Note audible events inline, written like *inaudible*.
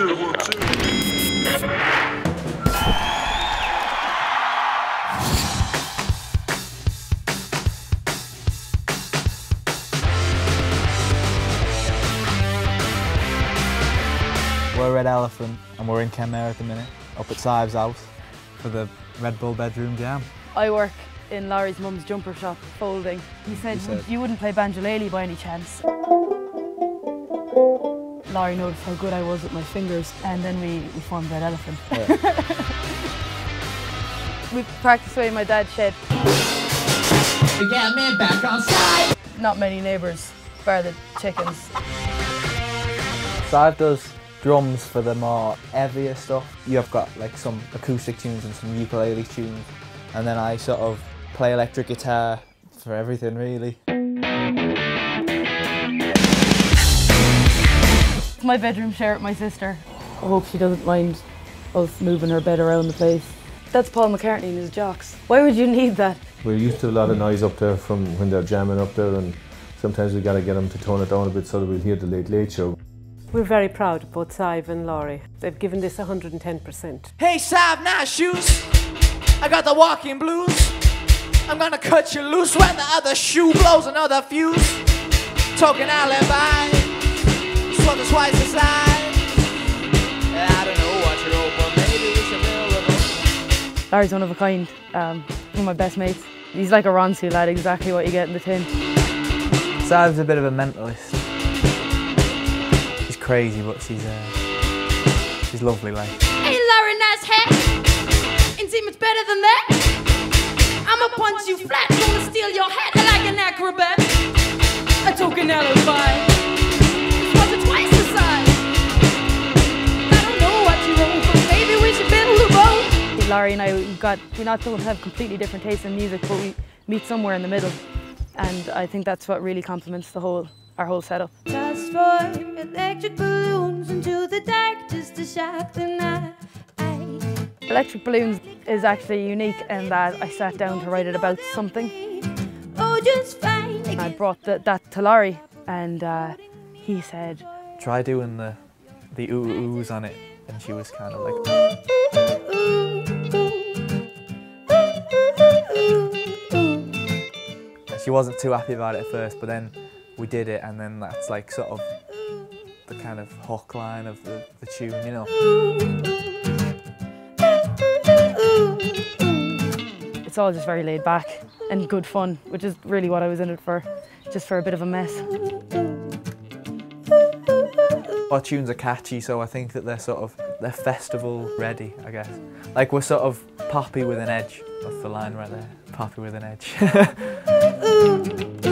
two, one, two. We're Red Elephant and we're in Kenmare at the minute, up at Sadhbh's house for the Red Bull bedroom jam. I work in Laurie's mum's jumper shop, folding. He said, He said- you wouldn't play banjolele by any chance. Laurie noticed how good I was with my fingers and then we, we formed that Elephant. *laughs* we practiced away in my dad's shed. Get me back on side. Not many neighbours, bar the chickens. Sadhbh does drums for the more heavier stuff. You've got like some acoustic tunes and some ukulele tunes. And then I sort of play electric guitar for everything really. My bedroom share with my sister. I hope she doesn't mind us moving her bed around the place. That's Paul McCartney and his jocks. Why would you need that? We're used to a lot of noise up there from when they're jamming up there, and sometimes we've got to get them to tone it down a bit so that we'll hear the late late show. We're very proud of both Sadhbh and Laurie. They've given this 110%. Hey, Sav, nice shoes. I got the walking blues. I'm gonna cut you loose when the other shoe blows another fuse. Token alibi. Swap the twice the size. I don't know what you're open. Maybe we should build a boat. Laurie's one of a kind, um, one of my best mates. He's like a Ronseal lad, exactly what you get in the tin. Sadhbh's a bit of a mentalist. She's crazy but she's uh, she's lovely like. Hey, Laurie, nice hat. Ain't see much better than that. I'ma punch you flat, gonna steal your hat like an acrobat. Boat. Laurie and I, we've got, we not don't have completely different tastes in music, but we meet somewhere in the middle. And I think that's what really complements the whole, our whole setup. Just for electric balloons into the dark, just to shock the night. Electric Balloons is actually unique in that I sat down to write it about something. Oh, just fine. I brought the, that to Laurie and uh, he said, Try doing the the ooh oohs on it and she was kind of like she wasn't too happy about it at first but then we did it and then that's like sort of the kind of hook line of the, the tune you know it's all just very laid back and good fun, which is really what I was in it for, just for a bit of a mess. our tunes are catchy so I think that they're sort of they're festival ready I guess. Like we're sort of poppy with an edge. That's the line right there poppy with an edge *laughs*